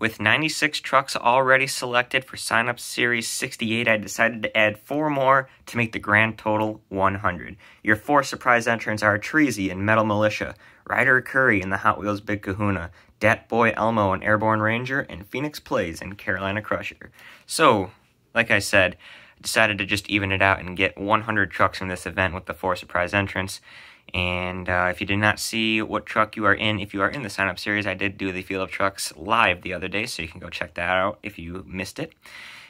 With 96 trucks already selected for Sign Up Series 68, I decided to add four more to make the grand total 100. Your four surprise entrants are Treasy and Metal Militia, Ryder Curry in the Hot Wheels Big Kahuna, Dat Boy Elmo and Airborne Ranger, and Phoenix Plays and Carolina Crusher. So, like I said, I decided to just even it out and get 100 trucks in this event with the four surprise entrants. And uh, if you did not see what truck you are in, if you are in the sign up series, I did do the Field of Trucks live the other day, so you can go check that out if you missed it.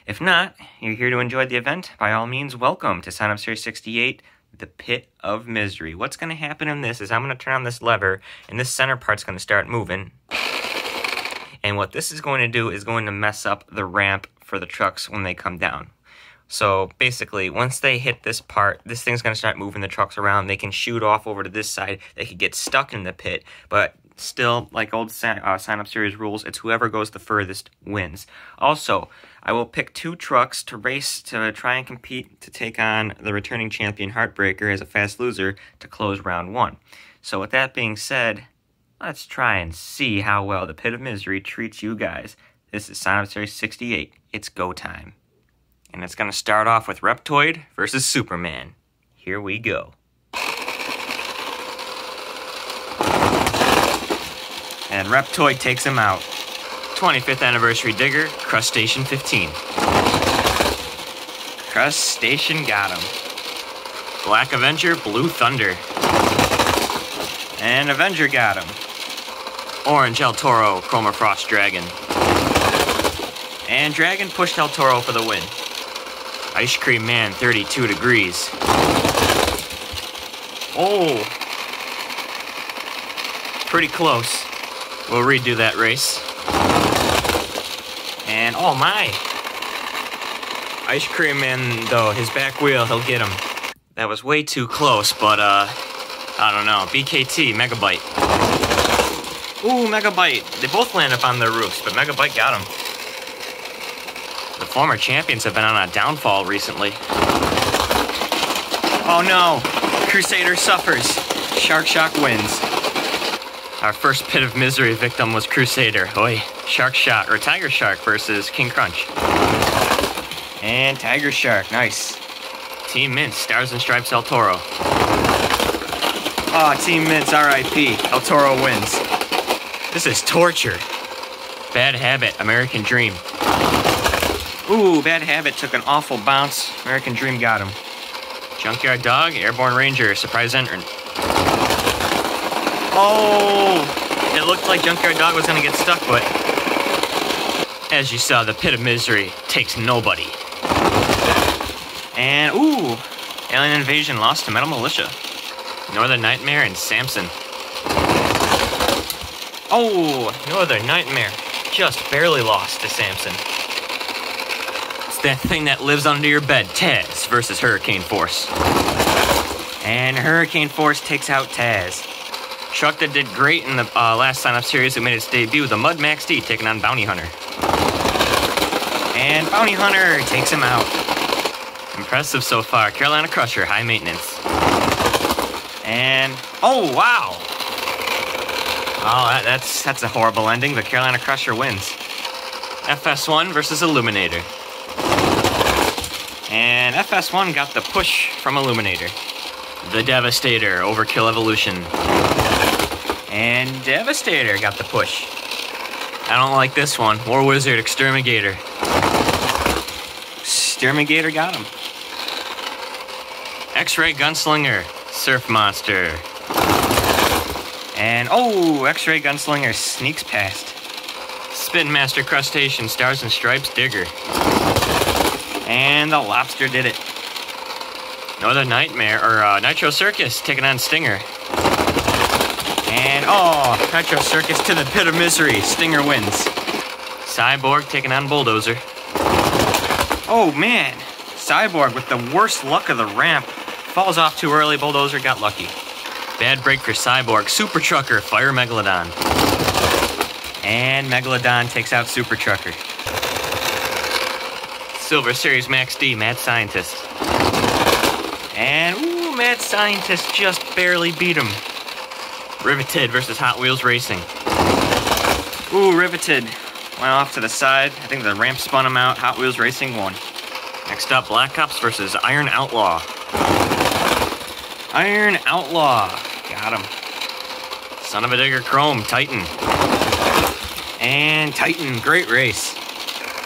If not, you're here to enjoy the event, by all means, welcome to Sign Up Series 68, The Pit of Misery. What's going to happen in this is I'm going to turn on this lever, and this center part's going to start moving. And what this is going to do is going to mess up the ramp for the trucks when they come down. So basically, once they hit this part, this thing's going to start moving the trucks around. They can shoot off over to this side. They could get stuck in the pit, but still, like old sign, uh, sign up series rules, it's whoever goes the furthest wins. Also, I will pick two trucks to race to try and compete to take on the returning champion Heartbreaker as a fast loser to close round one. So with that being said, let's try and see how well the Pit of Misery treats you guys. This is Sign Up Series 68. It's go time. And it's to start off with Reptoid versus Superman. Here we go. And Reptoid takes him out. 25th Anniversary Digger, Crustacean 15. Crustacean got him. Black Avenger, Blue Thunder. And Avenger got him. Orange El Toro, Chroma Frost Dragon. And Dragon pushed El Toro for the win. Ice Cream Man 32 degrees. Oh. Pretty close. We'll redo that race. And oh my. Ice Cream Man though, his back wheel, he'll get him. That was way too close, but uh I don't know. BKT, Megabyte. Ooh, Megabyte. They both land up on their roofs, but Megabyte got him. The former champions have been on a downfall recently. Oh no! Crusader suffers. Shark Shock wins. Our first pit of misery victim was Crusader. Oi. Shark Shot, or Tiger Shark versus King Crunch. And Tiger Shark, nice. Team Meents, Stars and Stripes El Toro. Aw, oh, Team Meents's RIP. El Toro wins. This is torture. Bad Habit, American Dream. Ooh, Bad Habit took an awful bounce. American Dream got him. Junkyard Dog, Airborne Ranger, surprise entrant. Oh! It looked like Junkyard Dog was gonna get stuck, but as you saw, the Pit of Misery takes nobody. And, ooh, Alien Invasion lost to Metal Militia. Northern Nightmare and Samson. Oh, Northern Nightmare just barely lost to Samson that thing that lives under your bed, Taz versus Hurricane Force. And Hurricane Force takes out Taz. Truck that did great in the uh, last sign up series that made its debut, with the Mud Max D taking on Bounty Hunter. And Bounty Hunter takes him out. Impressive so far. Carolina Crusher, high maintenance. And oh wow! Oh, that, that's that's a horrible ending. The Carolina Crusher wins. FS1 versus Illuminator. And FS1 got the push from Illuminator. The Devastator, Overkill Evolution. And Devastator got the push. I don't like this one. War Wizard, Exterminator. Exterminator got him. X-Ray Gunslinger, Surf Monster. And, oh, X-Ray Gunslinger sneaks past. Spin Master Crustacean, Stars and Stripes, Digger. And the lobster did it. Another Nightmare, or uh, Nitro Circus taking on Stinger. And oh, Nitro Circus to the pit of misery. Stinger wins. Cyborg taking on Bulldozer. Oh man, Cyborg with the worst luck of the ramp. Falls off too early, Bulldozer got lucky. Bad break for Cyborg. Super Trucker, Fire Megalodon. And Megalodon takes out Super Trucker. Silver Series Max D, Mad Scientist. And, ooh, Mad Scientist just barely beat him. Riveted versus Hot Wheels Racing. Ooh, Riveted. Went off to the side. I think the ramp spun him out. Hot Wheels Racing won. Next up, Black Ops versus Iron Outlaw. Iron Outlaw. Got him. Son-uva Digger chrome, Titan. And Titan, great race.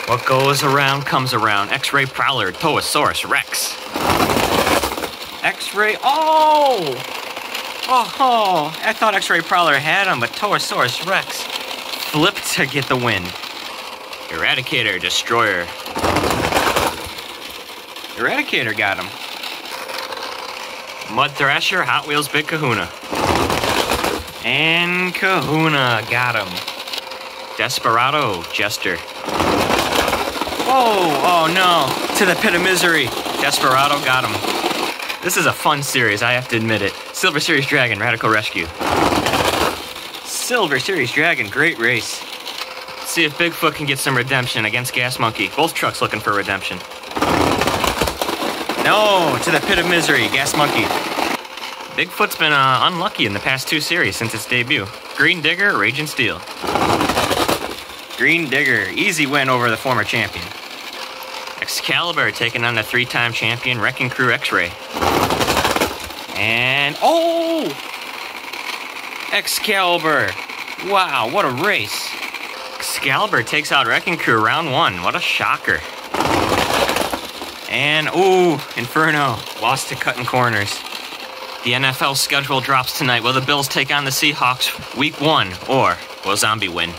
What goes around comes around. X-Ray Prowler, Toasaurus Rex. X-Ray, oh! Oh, I thought X-Ray Prowler had him, but Toasaurus Rex flipped to get the win. Eradicator, Destroyer. Eradicator got him. Mud Thrasher, Hot Wheels Big Kahuna. And Kahuna got him. Desperado, Jester. Oh, oh no, to the pit of misery. Desperado got him. This is a fun series, I have to admit it. Silver Series Dragon, Radical Rescue. Silver Series Dragon, great race. Let's see if Bigfoot can get some redemption against Gas Monkey. Both trucks looking for redemption. No, to the pit of misery, Gas Monkey. Bigfoot's been uh, unlucky in the past two series since its debut. Green Digger, Raging Steel. Green Digger, easy win over the former champion. Excalibur taking on the three-time champion Wrecking Crew X-Ray. And oh! Excalibur! Wow, what a race! Excalibur takes out Wrecking Crew round one. What a shocker. And ooh, Inferno lost to cutting corners. The NFL schedule drops tonight. Will the Bills take on the Seahawks week one, or will Zombie win?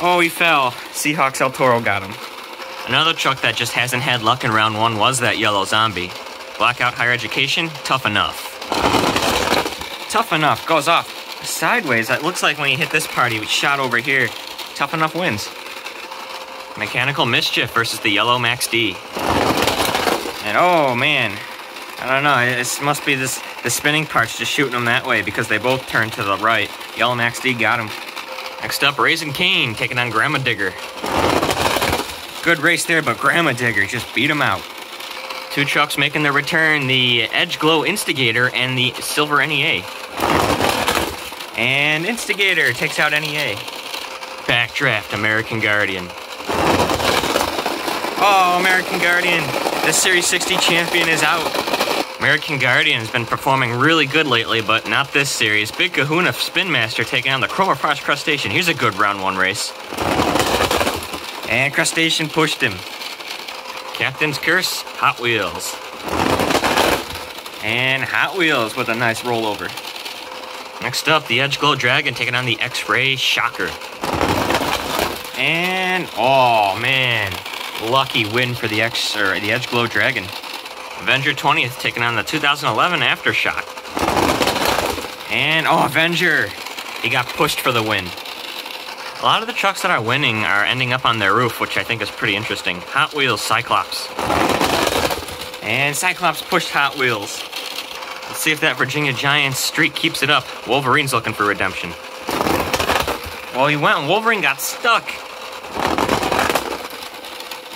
Oh, he fell. Seahawks El Toro got him. Another truck that just hasn't had luck in round one was that yellow zombie. Blackout Higher Education, tough enough. Tough enough, goes off sideways. It looks like when you hit this party, shot over here. Tough enough wins. Mechanical Mischief versus the yellow Max D. And oh man, I don't know, it must be this the spinning parts just shooting them that way because they both turned to the right. Yellow Max D got him. Next up, Raising Cane taking on Grandma Digger. Good race there, but Grandma Digger just beat him out. Two trucks making their return, the Edge Glow Instigator and the Silver NEA. And Instigator takes out NEA. Backdraft, American Guardian. Oh, American Guardian, the Series 60 champion is out. American Guardian has been performing really good lately, but not this series. Big Kahuna Spin Master taking on the Chromafrost Crustacean. Here's a good round one race. And Crustacean pushed him. Captain's Curse, Hot Wheels. And Hot Wheels with a nice rollover. Next up, the Edge Glow Dragon taking on the X-Ray Shocker. And, oh man, lucky win for the X or the Edge Glow Dragon. Avenger 20th taking on the 2011 Aftershock. And, oh, Avenger! He got pushed for the win. A lot of the trucks that are winning are ending up on their roof, which I think is pretty interesting. Hot Wheels Cyclops. And Cyclops pushed Hot Wheels. Let's see if that Virginia Giants streak keeps it up. Wolverine's looking for redemption. Well, he went and Wolverine got stuck.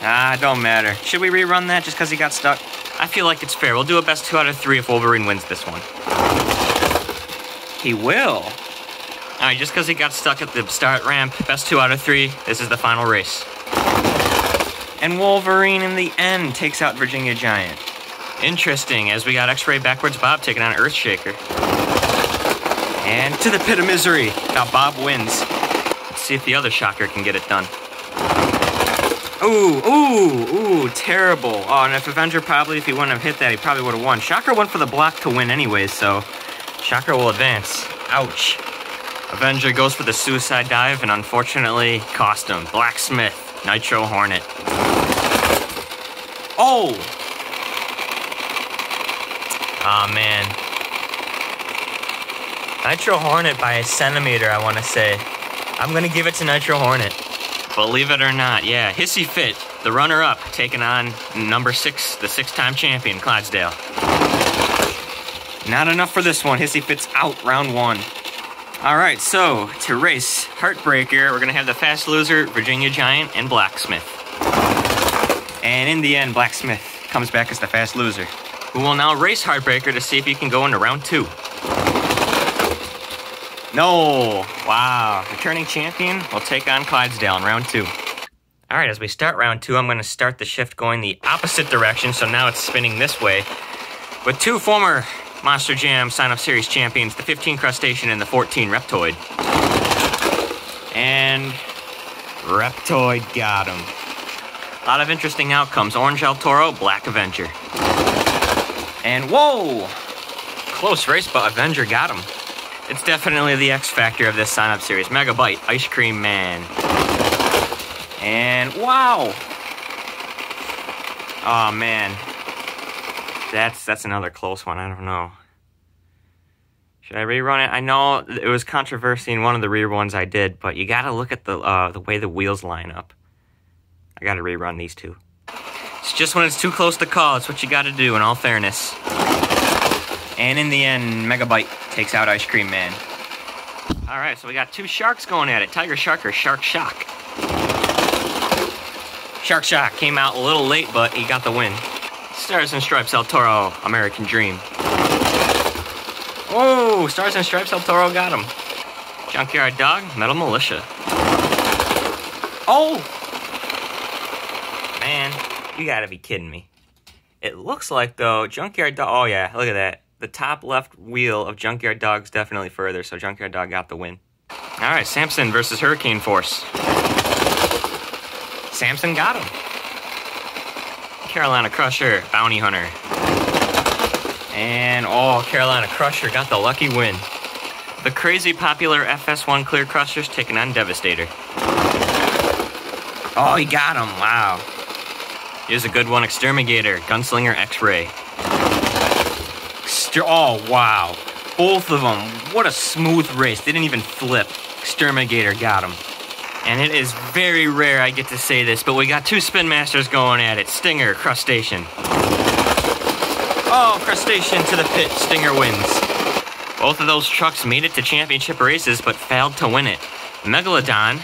Ah, don't matter. Should we rerun that just because he got stuck? I feel like it's fair. We'll do a best two out of three if Wolverine wins this one. He will. Alright, just because he got stuck at the start ramp, best two out of three, this is the final race. And Wolverine in the end takes out Virginia Giant. Interesting, as we got X-Ray Backwards Bob taking on Earthshaker. And to the pit of misery. Now Bob wins. Let's see if the other Shocker can get it done. Ooh, ooh, ooh, terrible. Oh, and if Avenger probably, if he wouldn't have hit that, he probably would have won. Shocker went for the block to win anyway, so Shocker will advance. Ouch. Avenger goes for the suicide dive and unfortunately cost him. Blacksmith, Nitro Hornet. Oh! oh, man. Nitro Hornet by a centimeter, I want to say. I'm going to give it to Nitro Hornet. Believe it or not, yeah, Hissy Fit, the runner-up, taking on number six, the six-time champion, Clydesdale. Not enough for this one. Hissy Fit's out round one. All right, so to race Heartbreaker, we're gonna have the fast loser, Virginia Giant, and Blacksmith. And in the end, Blacksmith comes back as the fast loser, who will now race Heartbreaker to see if he can go into round two. No! Wow. Returning champion will take on Clydesdale in round two. All right, as we start round two, I'm to start the shift going the opposite direction, so now it's spinning this way. With two former Monster Jam sign-up series champions, the 15 Crustacean and the 14 Reptoid. And Reptoid got him. A lot of interesting outcomes. Orange El Toro, Black Avenger. And whoa! Close race, but Avenger got him. It's definitely the X factor of this sign-up series. Megabyte, Ice Cream Man. And wow! Oh man. That's that's another close one. I don't know. Should I rerun it? I know it was controversy in one of the rear ones I did, but you gotta look at the uh, the way the wheels line up. I gotta rerun these two. It's just when it's too close to call, it's what you gotta do in all fairness. And in the end, Megabyte takes out Ice Cream Man. Alright, so we got two sharks going at it. Tiger Shark or Shark Shock. Shark Shock came out a little late, but he got the win. Stars and Stripes El Toro, American Dream. Oh, Stars and Stripes El Toro got him. Junkyard Dog, Metal Militia. Oh! Man, you gotta be kidding me. It looks like, though, Junkyard Dog... Oh, yeah, look at that. The top left wheel of Junkyard Dog's definitely further, so Junkyard Dog got the win. All right, Samson versus Hurricane Force. Samson got him. Carolina Crusher, Bounty Hunter. And, oh, Carolina Crusher got the lucky win. The crazy popular FS1 Clear Crushers taking on Devastator. Oh, he got him, wow. Here's a good one, Exterminator, Gunslinger X-Ray. oh, wow. Both of them, what a smooth race. They didn't even flip. Exterminator got him. And it is very rare I get to say this, but we got two Spin Masters going at it. Stinger, Crustacean. Oh, Crustacean to the pit. Stinger wins. Both of those trucks made it to championship races, but failed to win it. Megalodon,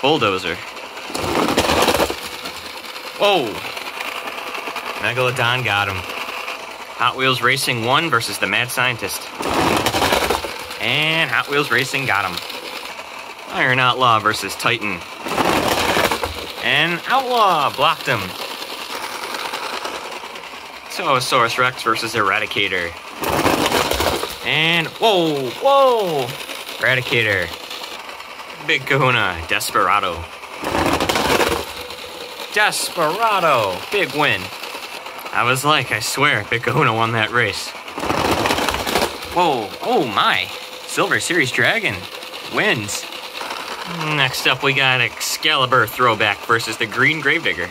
Bulldozer. Whoa. Megalodon got him. Hot Wheels Racing 1 versus the Mad Scientist. And Hot Wheels Racing got him. Iron Outlaw versus Titan. And Outlaw blocked him. Zoosaurus Rex versus Eradicator. And whoa, whoa! Eradicator. Big Kahuna, Desperado. Desperado! Big win. I was like, I swear, Big Kahuna won that race. Whoa, oh my! Silver Series Dragon wins. Next up, we got Excalibur Throwback versus the Green Gravedigger.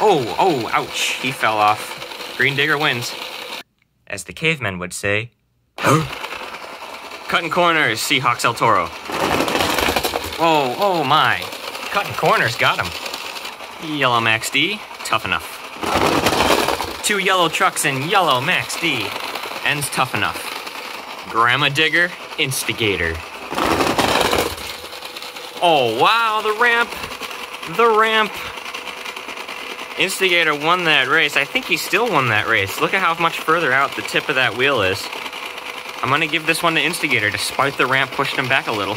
Oh, oh, ouch. He fell off. Green Digger wins. As the cavemen would say, Cutting corners, Seahawks El Toro. Oh, oh my. Cutting corners, got him. Yellow Max D, tough enough. Two yellow trucks and yellow Max D. Ends tough enough. Grandma Digger, Instigator. Oh, wow, the ramp. The ramp. Instigator won that race. I think he still won that race. Look at how much further out the tip of that wheel is. I'm going to give this one to Instigator despite the ramp pushing him back a little.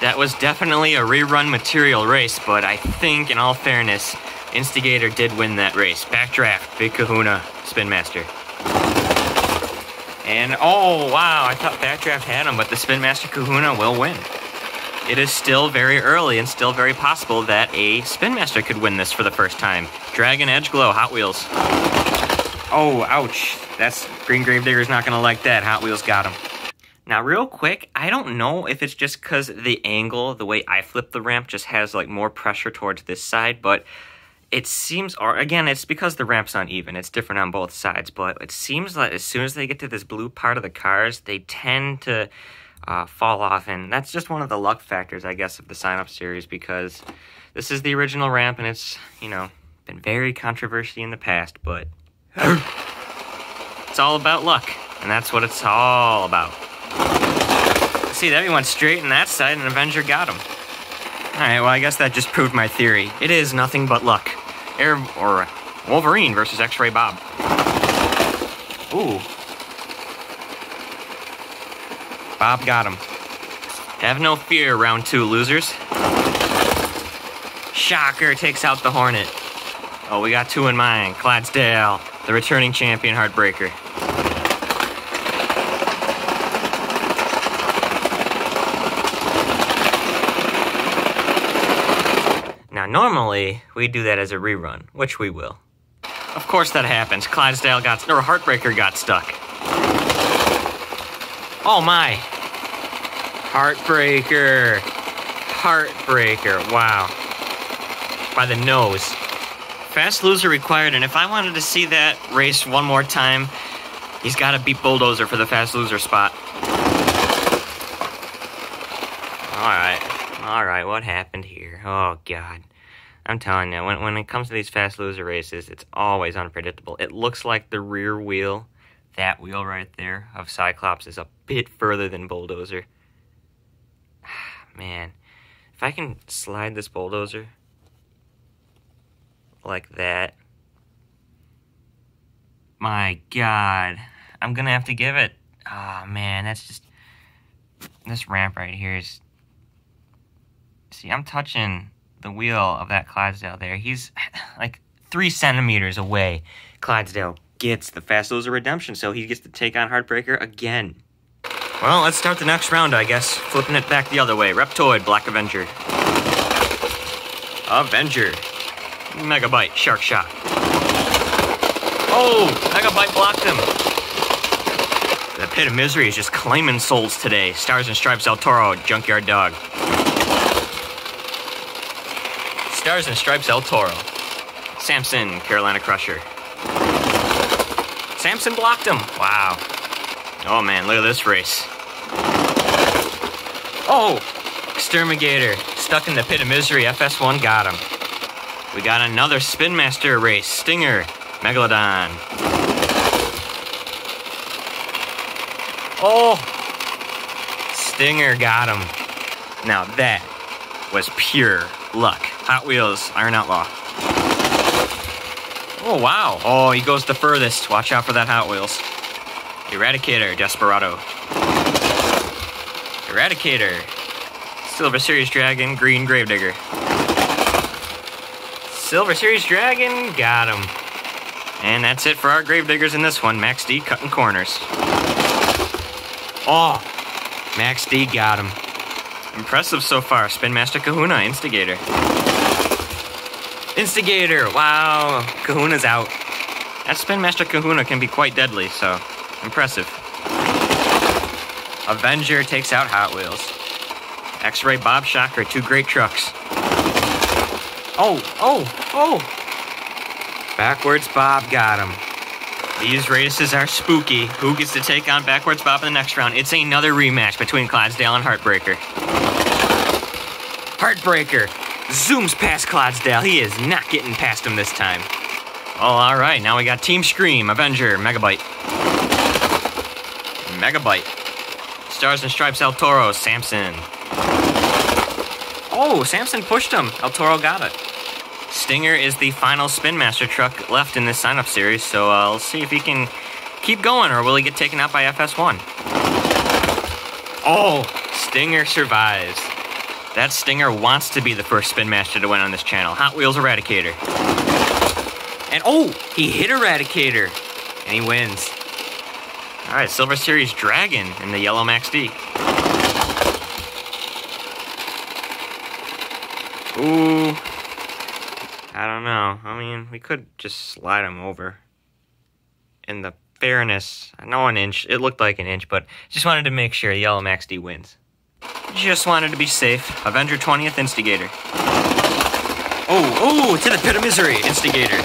That was definitely a rerun material race, but I think, in all fairness, Instigator did win that race. Backdraft, Big Kahuna, Spin Master. And, oh, wow, I thought Backdraft had him, but the Spin Master Kahuna will win it is still very early and still very possible that a Spin Master could win this for the first time. Dragon Edge Glow, Hot Wheels. Oh, ouch. That's Green Grave Gravedigger's not going to like that. Hot Wheels got him. Now, real quick, I don't know if it's just because the angle, the way I flip the ramp, just has like more pressure towards this side, but it seems, or again, it's because the ramp's uneven. It's different on both sides, but it seems like as soon as they get to this blue part of the cars, they tend to uh, fall off. And that's just one of the luck factors, I guess, of the sign up series because this is the original ramp and it's, you know, been very controversial in the past, but it's all about luck. And that's what it's all about. See, that went straight in that side and Avenger got him. Alright, well, I guess that just proved my theory. It is nothing but luck. Air or Wolverine versus X-Ray Bob. Ooh, Bob got him. Have no fear, round two losers. Shocker takes out the Hornet. Oh, we got two in mind. Clydesdale, the returning champion Heartbreaker. Now, normally, we do that as a rerun, which we will. Of course that happens. Clydesdale got, or Heartbreaker got stuck. Oh my. Heartbreaker. Heartbreaker. Wow. By the nose. Fast loser required, and if I wanted to see that race one more time, he's got to beat Bulldozer for the fast loser spot. Alright. Alright, what happened here? Oh, God. I'm telling you, when, when it comes to these fast loser races, it's always unpredictable. It looks like the rear wheel, that wheel right there, of Cyclops is a bit further than Bulldozer. Man, if I can slide this Bulldozer like that, my God, I'm gonna have to give it. Oh man, that's just this ramp right here is. See, I'm touching the wheel of that Clydesdale there. He's like three centimeters away. Clydesdale gets the Fast Loser Redemption, so he gets to take on Heartbreaker again. Well, let's start the next round, I guess. Flipping it back the other way. Reptoid, Black Avenger. Avenger. Megabyte, Shark Shock. Oh, Megabyte blocked him. The Pit of Misery is just claiming souls today. Stars and Stripes El Toro, Junkyard Dog. Stars and Stripes El Toro. Samson, Carolina Crusher. Samson blocked him. Wow. Oh man, look at this race. Oh! Exterminator, stuck in the pit of misery. FS1 got him. We got another Spin Master race. Stinger, Megalodon. Oh! Stinger got him. Now that was pure luck. Hot Wheels, Iron Outlaw. Oh, wow. Oh, he goes the furthest. Watch out for that Hot Wheels. Eradicator, Desperado. Eradicator. Silver Series Dragon, Green Gravedigger. Silver Series Dragon, got him. And that's it for our Gravediggers in this one. Max D cutting corners. Oh, Max D got him. Impressive so far. Spin Master Kahuna, Instigator. Instigator, wow. Kahuna's out. That Spin Master Kahuna can be quite deadly, so impressive. Avenger takes out Hot Wheels. X-Ray Bob Shocker, two great trucks. Oh, oh, oh! Backwards Bob got him. These races are spooky. Who gets to take on Backwards Bob in the next round? It's another rematch between Clydesdale and Heartbreaker. Heartbreaker zooms past Clydesdale. He is not getting past him this time. Oh, all right. Now we got Team Scream, Avenger, Megabyte. Megabyte. Stars and Stripes, El Toro, Samson. Oh, Samson pushed him. El Toro got it. Stinger is the final Spin Master truck left in this sign-up series, so uh, let's see if he can keep going, or will he get taken out by FS1? Oh, Stinger survives. That Stinger wants to be the first Spin Master to win on this channel. Hot Wheels Eradicator. And oh, he hit Eradicator, and he wins. All right, Silver Series Dragon in the yellow Max D. Ooh. I don't know. I mean, we could just slide him over. In the fairness, I know an inch. It looked like an inch, but just wanted to make sure Yellow Max D wins. Just wanted to be safe. Avenger 20th Instigator. Oh, oh, to the pit of misery, Instigator.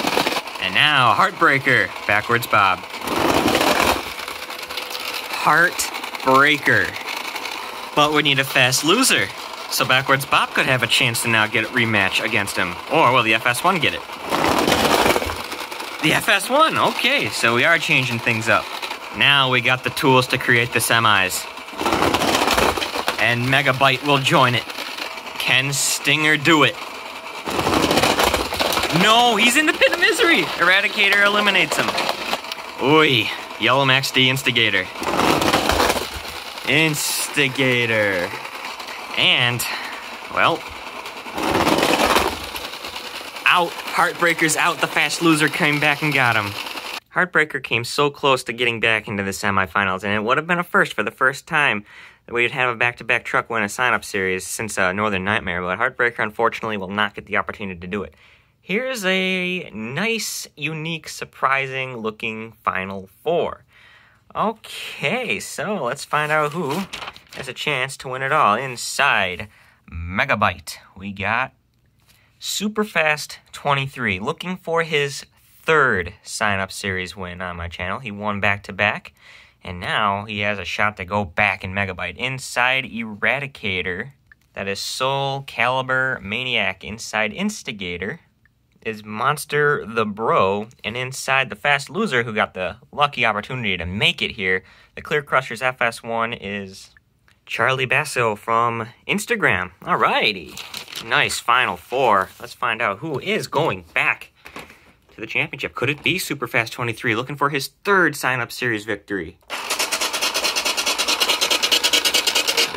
And now, Heartbreaker, backwards Bob. Heartbreaker. But we need a fast loser. So backwards Bob could have a chance to now get a rematch against him. Or will the FS1 get it? The FS1, okay, so we are changing things up. Now we got the tools to create the semis. And Megabyte will join it. Can Stinger do it? No, he's in the pit of misery! Eradicator eliminates him. Oi, Yellow Max D Instigator. Instigator. And, well, out. Heartbreaker's out. The fast loser came back and got him. Heartbreaker came so close to getting back into the semifinals, and it would have been a first for the first time that we'd have a back-to-back truck win a sign-up series since uh, Northern Nightmare, but Heartbreaker unfortunately will not get the opportunity to do it. Here's a nice, unique, surprising looking Final Four. Okay, so let's find out who has a chance to win it all. Inside Megabyte, we got Superfast 23, looking for his third sign up series win on my channel. He won back to back, and now he has a shot to go back in Megabyte. Inside Eradicator, that is Soul Caliber Maniac. Inside Instigator is Monster the Bro, and inside the Fast Loser, who got the lucky opportunity to make it here, the Clear Crushers FS1 is Charlie Basso from Instagram. Alrighty. Nice final four. Let's find out who is going back to the championship. Could it be Superfast 23 looking for his third sign-up series victory?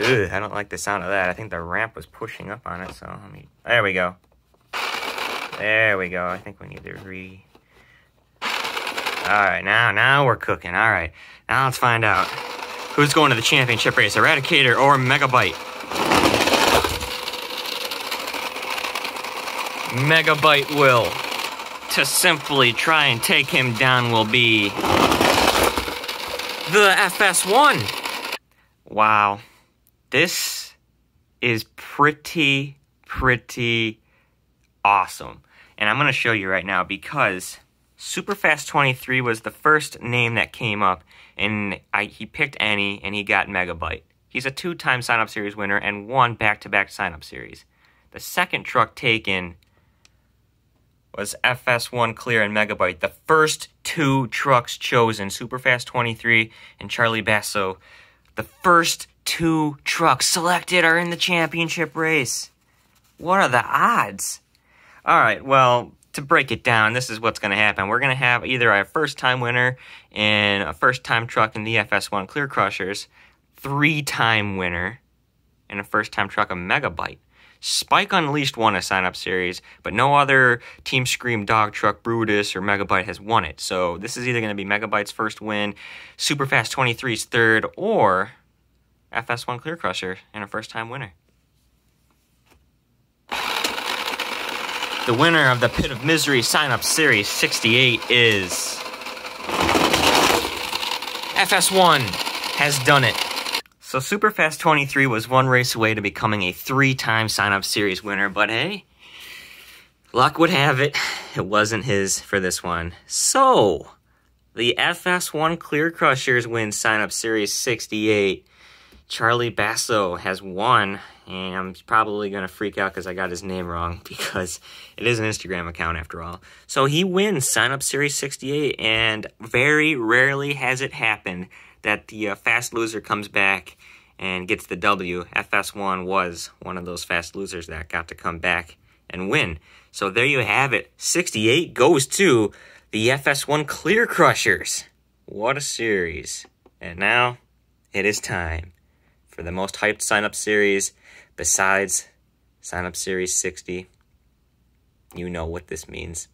Ugh, I don't like the sound of that. I think the ramp was pushing up on it, so let me... There we go. There we go. I think we need to re... Alright, now, now we're cooking. Alright, now let's find out. Who's going to the championship race, Eradicator or Megabyte? Megabyte will to simply try and take him down will be the FS1. Wow. This is pretty, pretty awesome. And I'm going to show you right now because Superfast 23 was the first name that came up, and I, he picked Annie and he got Megabyte. He's a two-time sign-up series winner and one back-to-back sign-up series. The second truck taken was FS1 Clear and Megabyte. The first two trucks chosen, Superfast 23 and Charlie Basso. The first two trucks selected are in the championship race. What are the odds? All right, well, to break it down, this is what's going to happen. We're going to have either a first-time winner and a first-time truck in the FS1 Clear Crushers, three-time winner, and a first-time truck of Megabyte. Spike Unleashed won a sign up series, but no other Team Scream Dog Truck, Brutus, or Megabyte has won it. So this is either going to be Megabyte's first win, Superfast 23's third, or FS1 Clear Crusher and a first time winner. The winner of the Pit of Misery sign up series 68 is. FS1 has done it. So Superfast 23 was one race away to becoming a three-time sign-up series winner, but hey, luck would have it, it wasn't his for this one. So, the FS1 Clear Crushers win sign-up series 68. Charlie Basso has won, and I'm probably going to freak out because I got his name wrong because it is an Instagram account after all. So he wins sign up series 68, and very rarely has it happened that the uh, fast loser comes back and gets the W. FS1 was one of those fast losers that got to come back and win. So there you have it. 68 goes to the FS1 Clear Crushers. What a series. And now it is time for the most hyped sign up series besides sign up series 60. You know what this means.